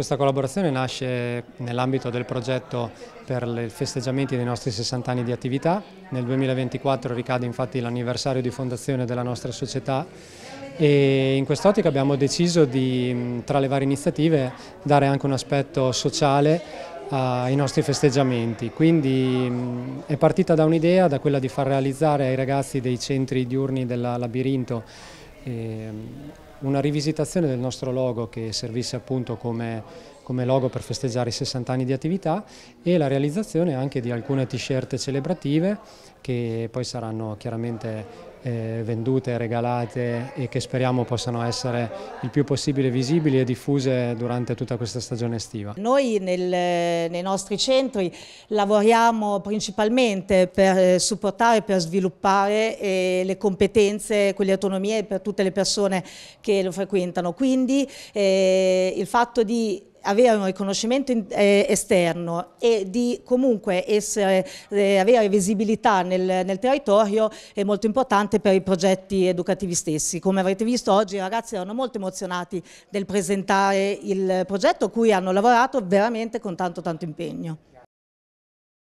Questa collaborazione nasce nell'ambito del progetto per i festeggiamenti dei nostri 60 anni di attività. Nel 2024 ricade infatti l'anniversario di fondazione della nostra società e in quest'ottica abbiamo deciso di, tra le varie iniziative, dare anche un aspetto sociale ai nostri festeggiamenti. Quindi è partita da un'idea, da quella di far realizzare ai ragazzi dei centri diurni del labirinto una rivisitazione del nostro logo che servisse appunto come, come logo per festeggiare i 60 anni di attività e la realizzazione anche di alcune t-shirt celebrative che poi saranno chiaramente eh, vendute, regalate e che speriamo possano essere il più possibile visibili e diffuse durante tutta questa stagione estiva. Noi nel, nei nostri centri lavoriamo principalmente per eh, supportare, per sviluppare eh, le competenze, quelle autonomie per tutte le persone che lo frequentano, quindi eh, il fatto di avere un riconoscimento eh, esterno e di comunque essere, eh, avere visibilità nel, nel, territorio è molto importante per i progetti educativi stessi. Come avrete visto oggi i ragazzi erano molto emozionati del presentare il progetto a cui hanno lavorato veramente con tanto tanto impegno.